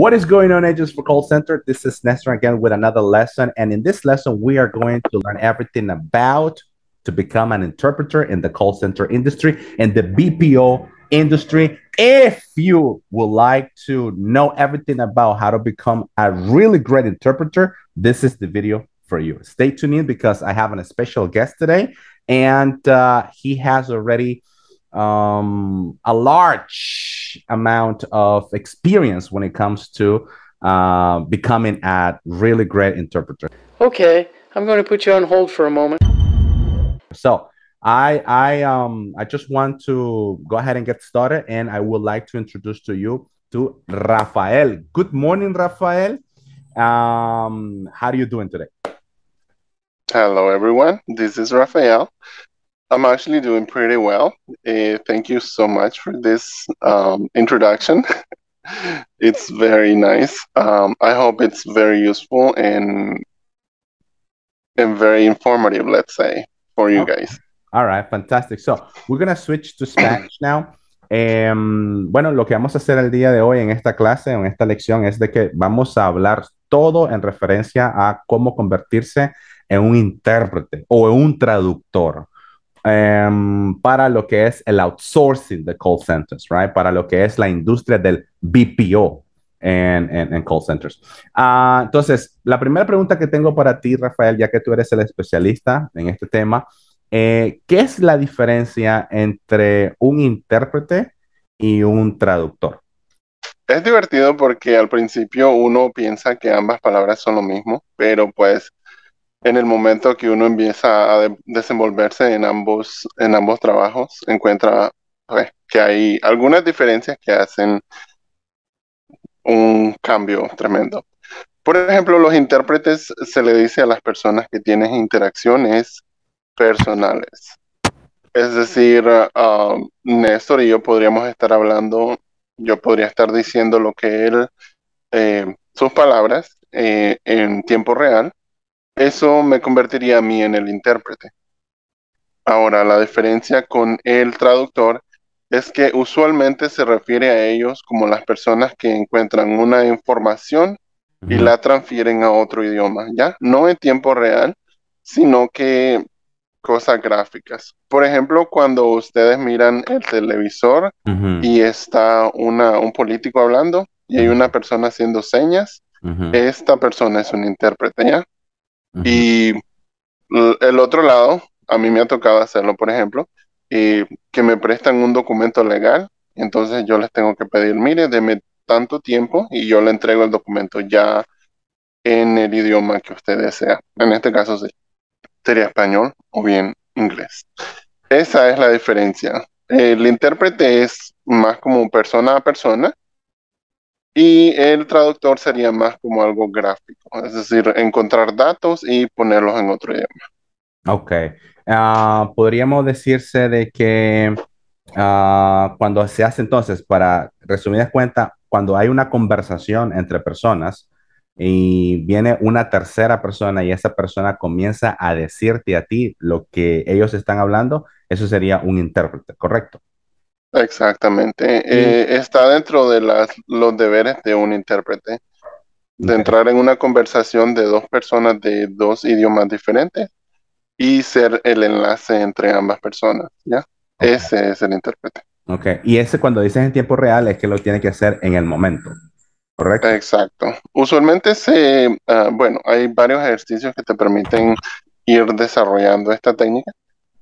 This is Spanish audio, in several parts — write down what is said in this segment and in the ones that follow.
What is going on, agents for call center? This is Nestor again with another lesson. And in this lesson, we are going to learn everything about to become an interpreter in the call center industry and the BPO industry. If you would like to know everything about how to become a really great interpreter, this is the video for you. Stay tuned in because I have a special guest today, and uh, he has already um, a large amount of experience when it comes to uh, becoming a really great interpreter. Okay, I'm going to put you on hold for a moment. So I I um I just want to go ahead and get started, and I would like to introduce to you to Rafael. Good morning, Rafael. Um, how are you doing today? Hello, everyone. This is Rafael. I'm actually doing pretty well. Uh, thank you so much for this um, introduction. it's very nice. Um, I hope it's very useful and and very informative. Let's say for you Okay. guys. All right, fantastic. So we're gonna switch to Spanish now. Em, bueno, lo que vamos a hacer el día de hoy en esta clase, en esta lección, es de que vamos a hablar todo en referencia a cómo convertirse en un intérprete o en un traductor em, para lo que es el outsourcing de call centers, right? Para lo que es la industria del BPO en, en- en call centers. Ah, entonces, la primera pregunta que tengo para ti, Rafael, ya que tú eres el especialista en este tema, eh, ¿qué es la diferencia entre un intérprete y un traductor? Es divertido porque al principio uno piensa que ambas palabras son lo mismo, pero pues en el momento que uno empieza a de- desenvolverse en ambos, en ambos trabajos, encuentra pues, que hay algunas diferencias que hacen un cambio tremendo. Por ejemplo, los intérpretes se le dice a las personas que tienen interacciones personales. Es decir, ah, Néstor y yo podríamos estar hablando, yo podría estar diciendo lo que él, eh, sus palabras eh, en tiempo real. Eso me convertiría a mí en el intérprete. Ahora, la diferencia con el traductor es que usualmente se refiere a ellos como las personas que encuentran una información y la transfieren a otro idioma, ¿ya? No en tiempo real, sino que cosas gráficas. Por ejemplo, cuando ustedes miran el televisor y está una, un político hablando y hay una persona haciendo señas, esta persona es un intérprete, ¿ya? Y l- el otro lado, a mí me ha tocado hacerlo, por ejemplo, y que me prestan un documento legal, entonces yo les tengo que pedir, mire, deme tanto tiempo y yo le entrego el documento ya en el idioma que usted desea. En este caso sería español o bien inglés. Esa es la diferencia. El intérprete es más como persona a persona y el traductor sería más como algo gráfico, es decir, encontrar datos y ponerlos en otro idioma. Ok. Ah, podríamos decirse de que ah, cuando se hace entonces, para resumidas cuentas, cuando hay una conversación entre personas y viene una tercera persona y esa persona comienza a decirte a ti lo que ellos están hablando, eso sería un intérprete, ¿correcto? Exactamente. Eh, está dentro de las, los deberes de un intérprete, de entrar en una conversación de dos personas de dos idiomas diferentes y ser el enlace entre ambas personas, ¿ya? Ese es el intérprete. Ok. Y ese cuando dices en tiempo real es que lo tiene que hacer en el momento, ¿correcto? Exacto. Usualmente se, ah, bueno, hay varios ejercicios que te permiten ir desarrollando esta técnica.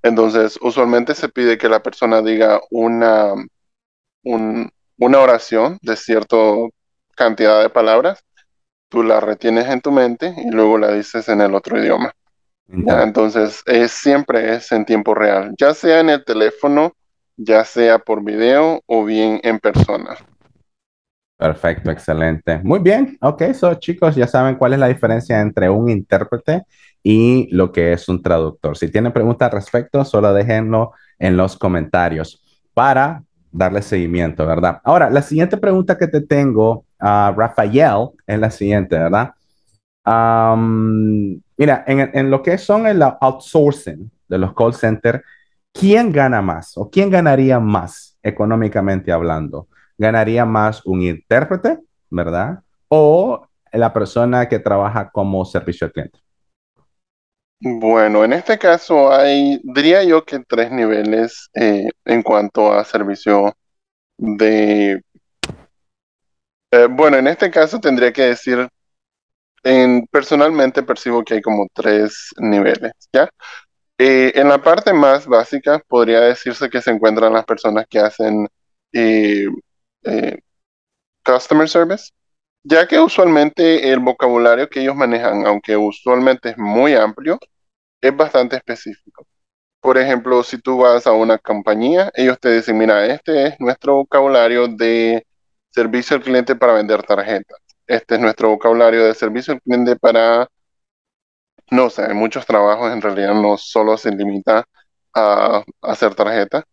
Entonces, usualmente se pide que la persona diga una, un- una oración de cierta cantidad de palabras, tú la retienes en tu mente y luego la dices en el otro idioma. ¿ya? Entonces, es, siempre es en tiempo real, ya sea en el teléfono, ya sea por video o bien en persona. Perfecto, excelente. Muy bien. Ok, so chicos, ya saben cuál es la diferencia entre un intérprete y lo que es un traductor. Si tienen preguntas al respecto, solo déjenlo en los comentarios para darle seguimiento, ¿verdad? Ahora, la siguiente pregunta que te tengo, ah, Rafael, es la siguiente, ¿verdad? Mira, en, en lo que son el outsourcing de los call centers, ¿quién gana más o quién ganaría más económicamente hablando? ¿Ganaría más un intérprete, verdad? o la persona que trabaja como servicio al cliente? Bueno, en este caso hay, diría yo que tres niveles eh, en cuanto a servicio de... eh, bueno, en este caso tendría que decir, en, personalmente percibo que hay como tres niveles, ¿ya? Eh, en la parte más básica podría decirse que se encuentran las personas que hacen eh, customer service, ya que usualmente el vocabulario que ellos manejan, aunque usualmente es muy amplio, es bastante específico. Por ejemplo, si tú vas a una compañía, ellos te dicen, mira, este es nuestro vocabulario de servicio al cliente para vender tarjetas. Este es nuestro vocabulario de servicio al cliente para, no sé, hay muchos trabajos, en realidad no solo se limita a, a hacer tarjetas,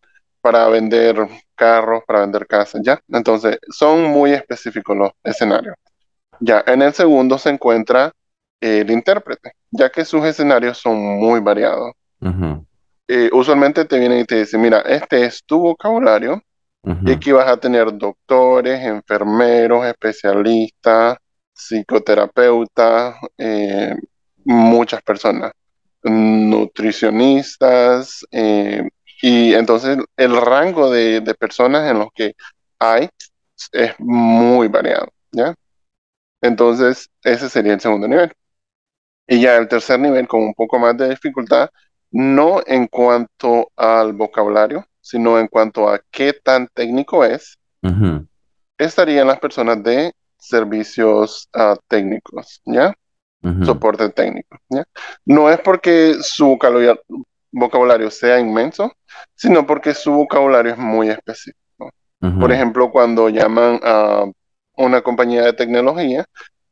para vender carros, para vender casas, ¿ya? Entonces, son muy específicos los escenarios. Ya, en el segundo se encuentra el intérprete, ya que sus escenarios son muy variados. Eh, usualmente te vienen y te dicen, mira, este es tu vocabulario, y aquí vas a tener doctores, enfermeros, especialistas, psicoterapeutas, eh, muchas personas, nutricionistas, eh, y entonces el rango de, de personas en los que hay es muy variado, ¿ya? Entonces, ese sería el segundo nivel. Y ya el tercer nivel, con un poco más de dificultad, no en cuanto al vocabulario, sino en cuanto a qué tan técnico es, ujú, estarían las personas de servicios ah, técnicos, ¿ya? ujú, Soporte técnico, ¿ya? No es porque su vocabulario, vocabulario sea inmenso, sino porque su vocabulario es muy específico. ujú, Por ejemplo, cuando llaman a una compañía de tecnología,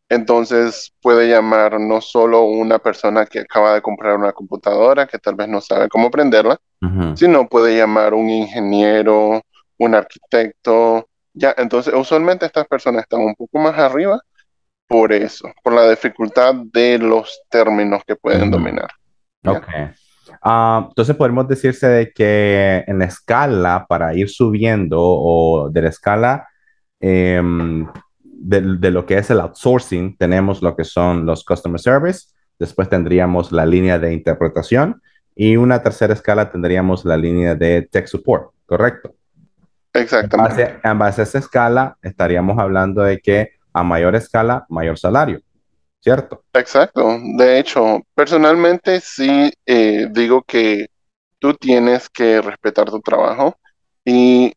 entonces puede llamar no solo una persona que acaba de comprar una computadora, que tal vez no sabe cómo prenderla, sino puede llamar un ingeniero, un arquitecto. Ya, entonces usualmente estas personas están un poco más arriba por eso, por la dificultad de los términos que pueden dominar. Ya. Ok. Ah, entonces podemos decirse de que en la escala, para ir subiendo o de la escala em, de, de lo que es el outsourcing, tenemos lo que son los customer service, después tendríamos la línea de interpretación y una tercera escala tendríamos la línea de tech support, ¿correcto? En Exactamente. base, en base a esa escala, estaríamos hablando de que a mayor escala, mayor salario, ¿cierto? Exacto. De hecho, personalmente sí eh, digo que tú tienes que respetar tu trabajo y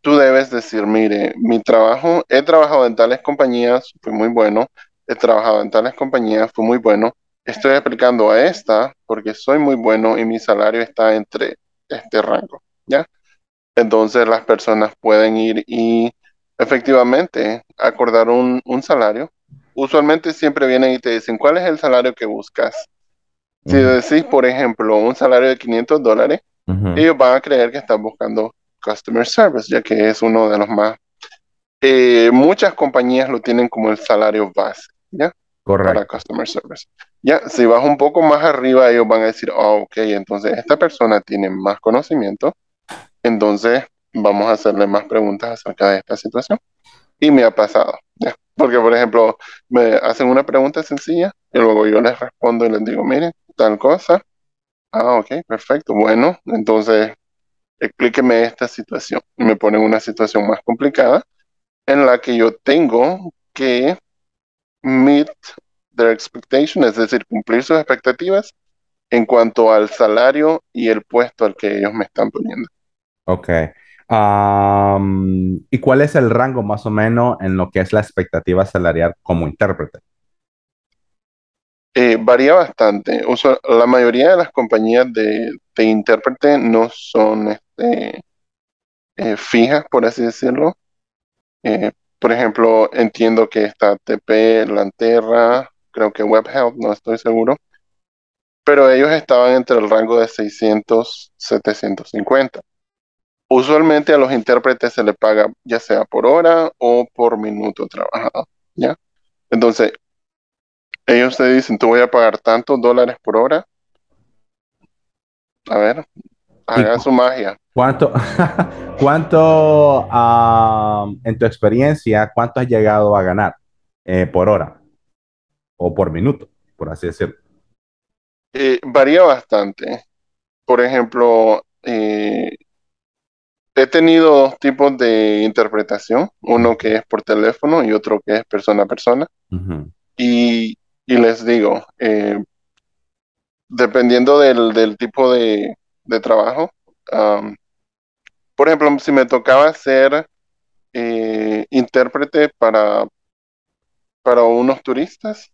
tú debes decir, mire, mi trabajo, he trabajado en tales compañías, fue muy bueno, he trabajado en tales compañías, fue muy bueno, estoy aplicando a esta porque soy muy bueno y mi salario está entre este rango, ¿ya? Entonces las personas pueden ir y efectivamente acordar un, un salario. Usualmente siempre vienen y te dicen, ¿cuál es el salario que buscas? Si decís, por ejemplo, un salario de 500 dólares, ellos van a creer que estás buscando customer service, ya que es uno de los más... eh, muchas compañías lo tienen como el salario base, ¿ya? Para Correcto. customer service. Ya, si vas un poco más arriba, ellos van a decir, oh, ok, entonces esta persona tiene más conocimiento, entonces vamos a hacerle más preguntas acerca de esta situación. Y me ha pasado. Porque, por ejemplo, me hacen una pregunta sencilla y luego yo les respondo y les digo, miren, tal cosa. Ah, ok, perfecto. Bueno, entonces explíqueme esta situación. Y me ponen una situación más complicada en la que yo tengo que meet their expectation, es decir, cumplir sus expectativas en cuanto al salario y el puesto al que ellos me están poniendo. Ok. Am, ¿y cuál es el rango más o menos en lo que es la expectativa salarial como intérprete? Eh, varía bastante. La mayoría de las compañías de, de intérprete no son este, eh, fijas, por así decirlo. Eh, por ejemplo, entiendo que está TP, Lanterra, creo que WebHelp, no estoy seguro. Pero ellos estaban entre el rango de 600, 750. Usualmente a los intérpretes se les paga ya sea por hora o por minuto trabajado, ¿ya? Entonces, ellos te dicen, te voy a pagar tantos dólares por hora. A ver, haga ¿Y su magia. cuánto, cuánto en tu experiencia, cuánto has llegado a ganar? eh, por hora o por minuto, por así decirlo. Eh, varía bastante. Por ejemplo, eh, he tenido dos tipos de interpretación, uno que es por teléfono y otro que es persona a persona. Y, y les digo, eh, dependiendo del, del tipo de, de trabajo, por ejemplo, si me tocaba ser eh, intérprete para, para unos turistas,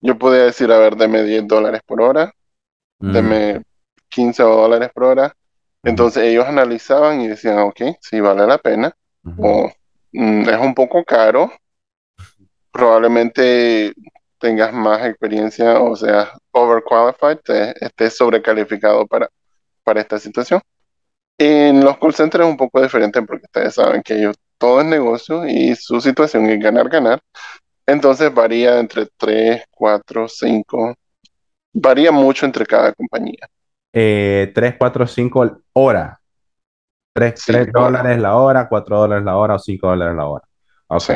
yo podía decir, a ver, deme 10 dólares por hora, mm, deme 15 dólares por hora. Entonces ellos analizaban y decían, ok, sí vale la pena, ujú, o "Mm, es un poco caro, probablemente tengas más experiencia, o sea, overqualified, te- estés sobrecalificado para, para esta situación. En los call centers es un poco diferente porque ustedes saben que ellos todo es negocio y su situación es ganar, ganar. Entonces varía entre 3, 4, 5, varía mucho entre cada compañía. Eh, 3, 4, 5 hora. 3, Sí, dólares la hora, 4 dólares la hora o 5 dólares la hora. Ok. Sí.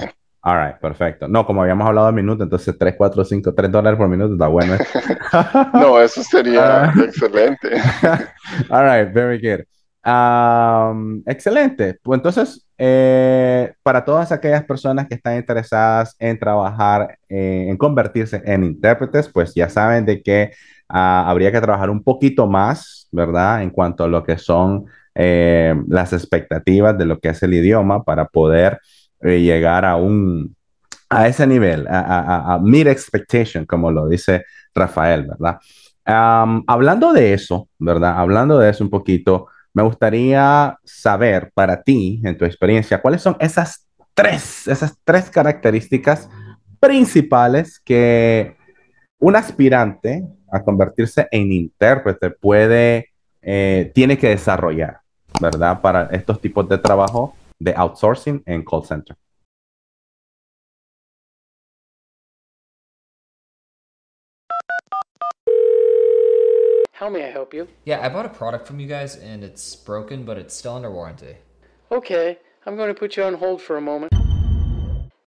All right, perfecto. No, como habíamos hablado de minuto, entonces 3, 4, 5, 3 dólares por minuto está bueno. No, eso sería Ah. excelente. All right, very good. Um, excelente. Pues entonces, eh, para todas aquellas personas que están interesadas en trabajar, eh, en convertirse en intérpretes, pues ya saben de que ah, habría que trabajar un poquito más, ¿verdad? En cuanto a lo que son eh, las expectativas de lo que es el idioma para poder eh, llegar a un, a ese nivel, a, a, meet expectation, como lo dice Rafael, ¿verdad? Hablando de eso, ¿verdad? Hablando de eso un poquito, me gustaría saber para ti, en tu experiencia, cuáles son esas tres, esas tres características principales que un aspirante a convertirse en intérprete puede, eh, tiene que desarrollar, ¿verdad? Para estos tipos de trabajo de outsourcing en call center. How may I help you? Yeah, I bought a product from you guys and it's broken, but it's still under warranty. Okay, I'm going to put you on hold for a moment.